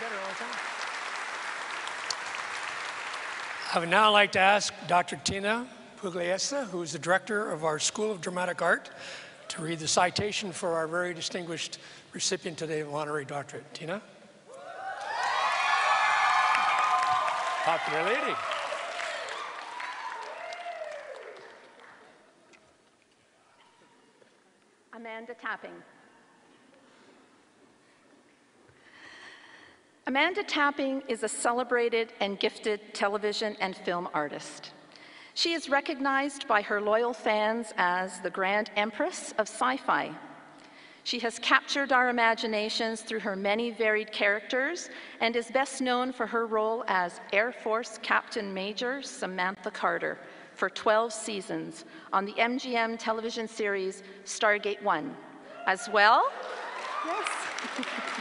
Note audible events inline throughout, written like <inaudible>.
better all the time. I would now like to ask Dr. Tina Pugliese, who is the director of our School of Dramatic Art, to read the citation for our very distinguished recipient today of honorary doctorate. Tina? Popular lady. Amanda Tapping. Amanda Tapping is a celebrated and gifted television and film artist. She is recognized by her loyal fans as the Grand Empress of sci-fi. She has captured our imaginations through her many varied characters and is best known for her role as Air Force Captain Major Samantha Carter for 12 seasons on the MGM television series Stargate One. As well, yes. <laughs>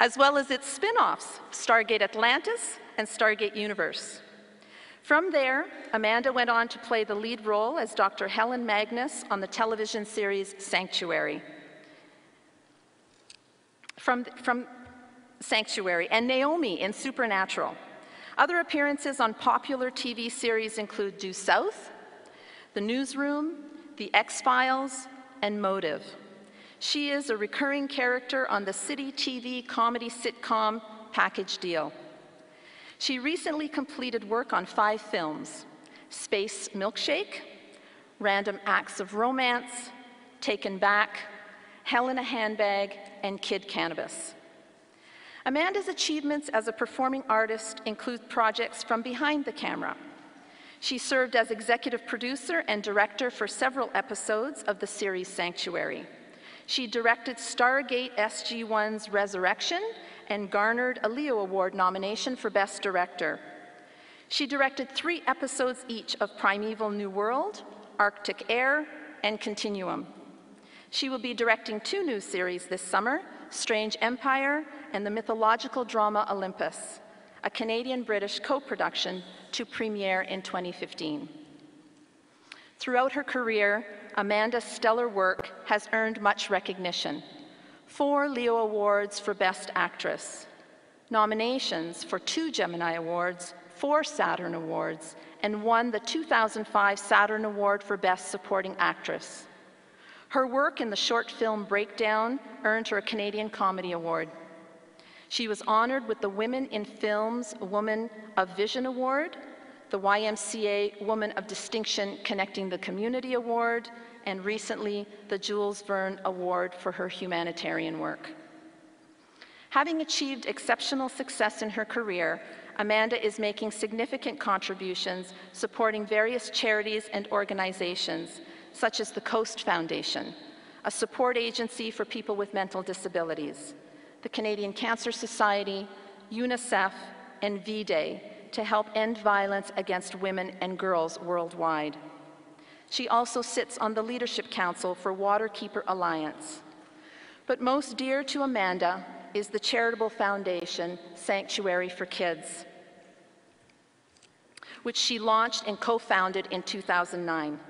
as well as its spin-offs, Stargate Atlantis and Stargate Universe. From there, Amanda went on to play the lead role as Dr. Helen Magnus on the television series Sanctuary. From, from Sanctuary and Naomi in Supernatural. Other appearances on popular TV series include Due South, The Newsroom, The X-Files, and Motive. She is a recurring character on the City TV comedy sitcom Package Deal. She recently completed work on five films, Space Milkshake, Random Acts of Romance, Taken Back, Hell in a Handbag, and Kid Cannabis. Amanda's achievements as a performing artist include projects from behind the camera. She served as executive producer and director for several episodes of the series Sanctuary. She directed Stargate SG-1's Resurrection and garnered a Leo Award nomination for Best Director. She directed three episodes each of Primeval New World, Arctic Air, and Continuum. She will be directing two new series this summer, Strange Empire and the mythological drama Olympus, a Canadian-British co-production to premiere in 2015. Throughout her career, Amanda's stellar work has earned much recognition. Four Leo Awards for Best Actress, nominations for two Gemini Awards, four Saturn Awards, and won the 2005 Saturn Award for Best Supporting Actress. Her work in the short film Breakdown earned her a Canadian Comedy Award. She was honored with the Women in Films Woman of Vision Award, the YMCA Woman of Distinction Connecting the Community Award, and recently the Jules Verne Award for her humanitarian work. Having achieved exceptional success in her career, Amanda is making significant contributions supporting various charities and organizations, such as the Coast Foundation, a support agency for people with mental disabilities, the Canadian Cancer Society, UNICEF, and V-Day to help end violence against women and girls worldwide. She also sits on the Leadership Council for Waterkeeper Alliance. But most dear to Amanda is the charitable foundation Sanctuary for Kids, which she launched and co-founded in 2009.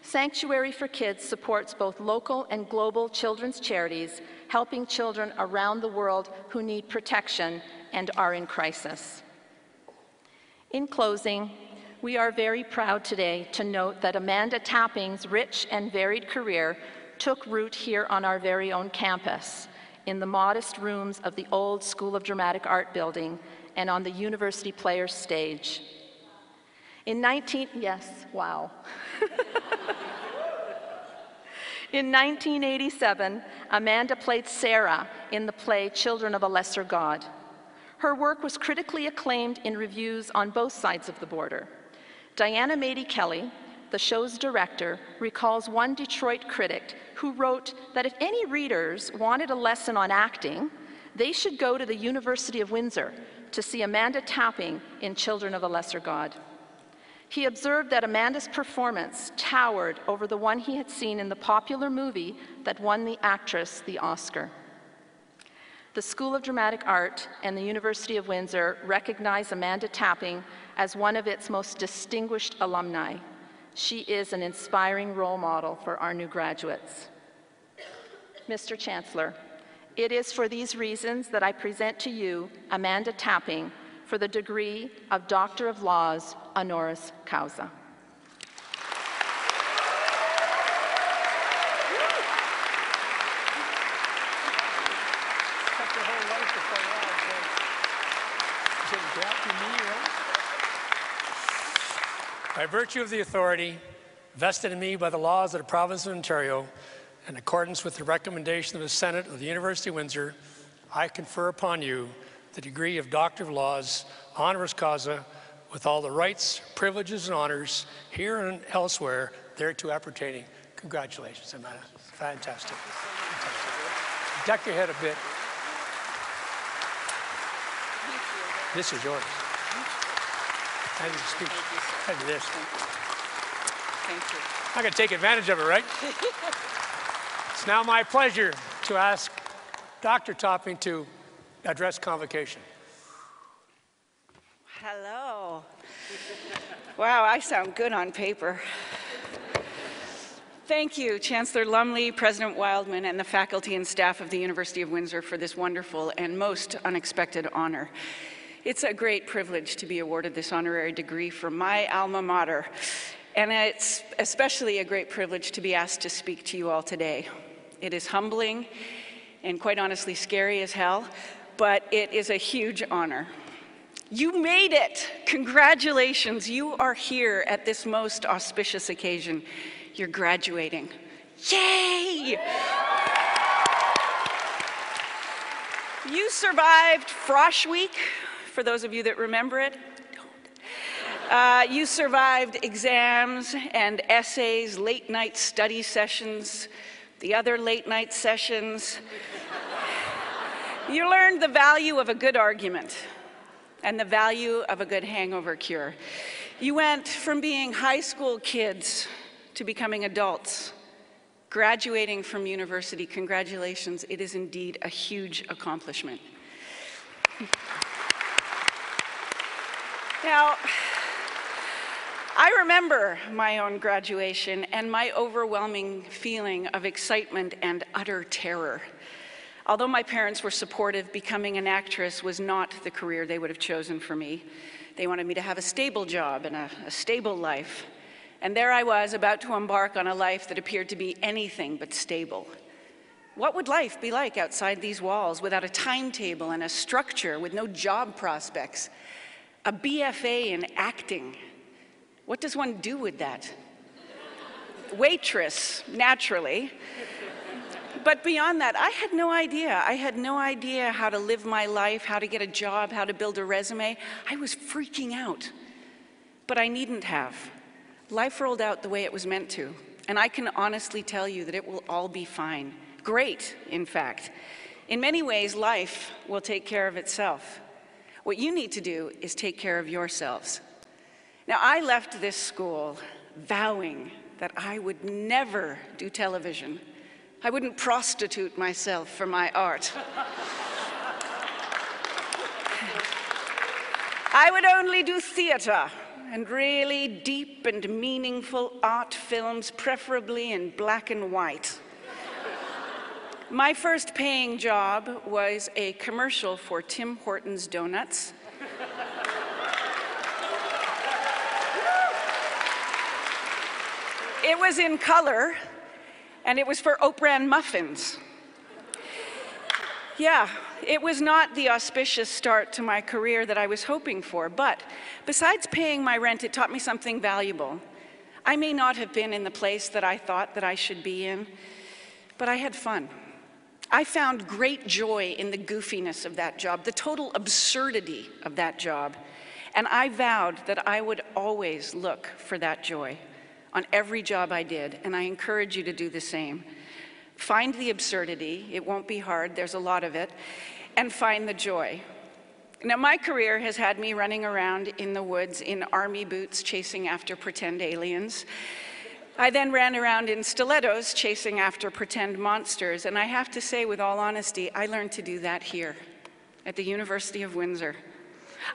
Sanctuary for Kids supports both local and global children's charities, helping children around the world who need protection and are in crisis. In closing, we are very proud today to note that Amanda Tapping's rich and varied career took root here on our very own campus, in the modest rooms of the old School of Dramatic Art building and on the University Players stage. In 19, yes, wow. <laughs> In 1987, Amanda played Sarah in the play Children of a Lesser God. Her work was critically acclaimed in reviews on both sides of the border. Diana Mady Kelly, the show's director, recalls one Detroit critic who wrote that if any readers wanted a lesson on acting, they should go to the University of Windsor to see Amanda Tapping in Children of a Lesser God. He observed that Amanda's performance towered over the one he had seen in the popular movie that won the actress the Oscar. The School of Dramatic Art and the University of Windsor recognize Amanda Tapping as one of its most distinguished alumni. She is an inspiring role model for our new graduates. Mr. Chancellor, It is for these reasons that I present to you Amanda Tapping for the degree of Doctor of Laws honoris causa. Cut your whole life before that, so- Is it gap your knee, right? By virtue of the authority vested in me by the laws of the province of Ontario, in accordance with the recommendation of the Senate of the University of Windsor, I confer upon you the degree of Doctor of Laws, honoris causa, with all the rights, privileges, and honors here and elsewhere thereto appertaining. Congratulations, Amanda. Fantastic. Fantastic. Duck your head a bit. This is yours. I need to speak. I do this. Thank you. I'm going to take advantage of it, right? <laughs> it's now my pleasure to ask Dr. Tapping to address convocation. Hello. Wow, I sound good on paper. Thank you, Chancellor Lumley, President Wildman, and the faculty and staff of the University of Windsor for this wonderful and most unexpected honor. It's a great privilege to be awarded this honorary degree from my alma mater, and it's especially a great privilege to be asked to speak to you all today. It is humbling and quite honestly scary as hell, but it is a huge honor. You made it! Congratulations, you are here at this most auspicious occasion. You're graduating. Yay! You survived Frosh Week, for those of you that remember it. Uh, you survived exams and essays, late night study sessions, the other late night sessions. you learned the value of a good argument and the value of a good hangover cure. You went from being high school kids to becoming adults, graduating from university. Congratulations, it is indeed a huge accomplishment. Now, I remember my own graduation and my overwhelming feeling of excitement and utter terror. Although my parents were supportive, becoming an actress was not the career they would have chosen for me. They wanted me to have a stable job and a, a, stable life. And there I was, about to embark on a life that appeared to be anything but stable. What would life be like outside these walls without a timetable and a structure, with no job prospects? A BFA in acting. What does one do with that? Waitress, naturally. But beyond that, I had no idea. I had no idea how to live my life, how to get a job, how to build a resume. I was freaking out. But I needn't have. Life rolled out the way it was meant to. And I can honestly tell you that it will all be fine. Great, in fact. In many ways, life will take care of itself. What you need to do is take care of yourselves. Now, I left this school vowing that I would never do television I wouldn't prostitute myself for my art. I would only do theater and really deep and meaningful art films, preferably in black and white. My first paying job was a commercial for Tim Hortons Donuts. it was in color, and it was for oat bran muffins. Yeah, it was not the auspicious start to my career that I was hoping for, but besides paying my rent, it taught me something valuable. I may not have been in the place that I thought that I should be in, but I had fun. I found great joy in the goofiness of that job, the total absurdity of that job, and I vowed that I would always look for that joy on every job I did, and I encourage you to do the same. Find the absurdity, it won't be hard, there's a lot of it, and find the joy. Now, my career has had me running around in the woods in army boots chasing after pretend aliens. I then ran around in stilettos chasing after pretend monsters, and I have to say, with all honesty, I learned to do that here at the University of Windsor.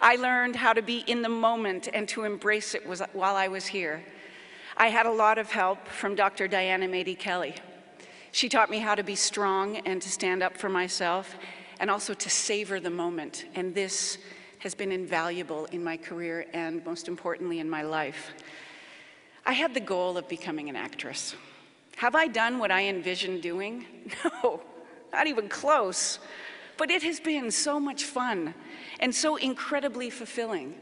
I learned how to be in the moment and to embrace it while I was here. I had a lot of help from Dr. Diana Mady Kelly. She taught me how to be strong and to stand up for myself and also to savor the moment. And this has been invaluable in my career and most importantly in my life. I had the goal of becoming an actress. Have I done what I envisioned doing? <laughs> No, not even close. But it has been so much fun and so incredibly fulfilling.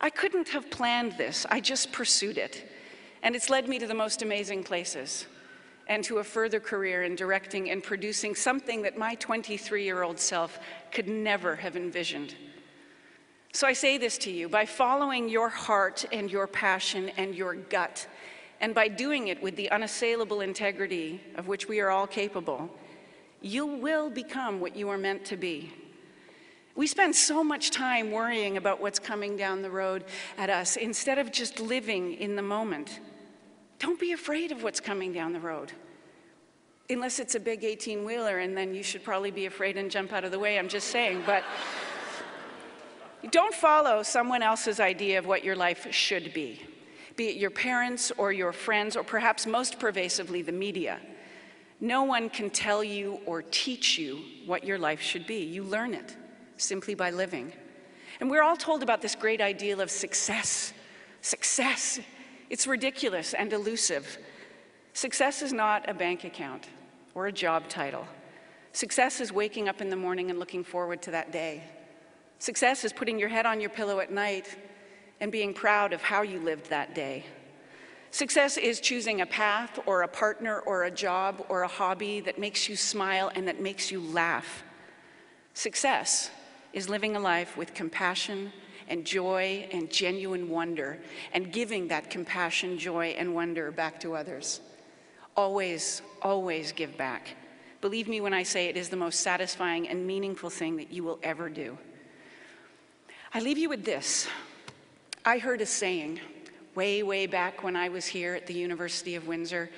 I couldn't have planned this, I just pursued it. And it's led me to the most amazing places and to a further career in directing and producing something that my 23 year old self could never have envisioned. So I say this to you by following your heart and your passion and your gut, and by doing it with the unassailable integrity of which we are all capable, you will become what you are meant to be. We spend so much time worrying about what's coming down the road at us instead of just living in the moment. Don't be afraid of what's coming down the road. Unless it's a big 18 wheeler, and then you should probably be afraid and jump out of the way, I'm just saying. But don't follow someone else's idea of what your life should be, be it your parents or your friends, or perhaps most pervasively, the media. No one can tell you or teach you what your life should be. You learn it simply by living. And we're all told about this great ideal of success. Success. It's ridiculous and elusive. Success is not a bank account or a job title. Success is waking up in the morning and looking forward to that day. Success is putting your head on your pillow at night and being proud of how you lived that day. Success is choosing a path or a partner or a job or a hobby that makes you smile and that makes you laugh. Success is living a life with compassion and joy and genuine wonder and giving that compassion, joy, and wonder back to others. Always, always give back. Believe me when I say it is the most satisfying and meaningful thing that you will ever do. I leave you with this. I heard a saying way, way back when I was here at the University of Windsor,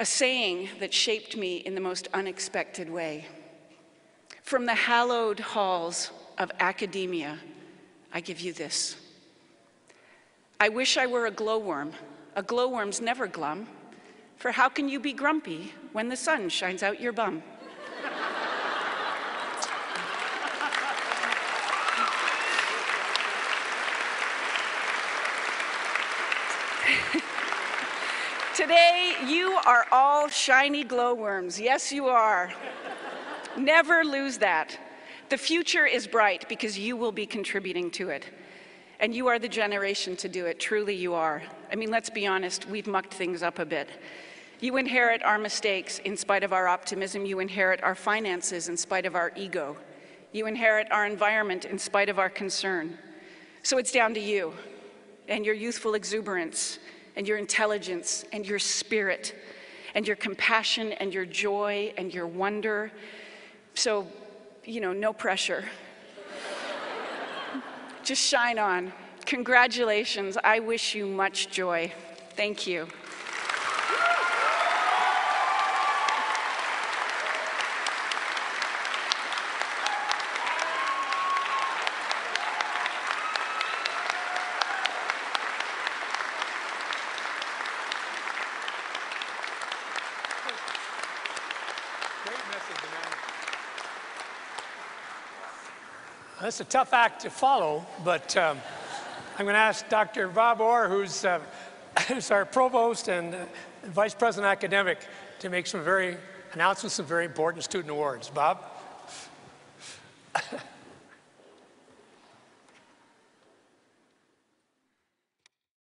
a saying that shaped me in the most unexpected way. From the hallowed halls of academia, I give you this. I wish I were a glowworm. A glowworm's never glum, for how can you be grumpy when the sun shines out your bum? Today, you are all shiny glowworms. Yes, you are. Never lose that. The future is bright because you will be contributing to it. And you are the generation to do it. Truly, you are. I mean, let's be honest, we've mucked things up a bit. You inherit our mistakes in spite of our optimism. You inherit our finances in spite of our ego. You inherit our environment in spite of our concern. So it's down to you and your youthful exuberance and your intelligence and your spirit and your compassion and your joy and your wonder. So, you know, no pressure. Just shine on. Congratulations. I wish you much joy. Thank you. That's a tough act to follow, but um, I'm going to ask Dr. Bob Orr, who's, uh, <laughs> who's our provost and uh, vice president academic, to make some very announcements, some very important student awards. Bob?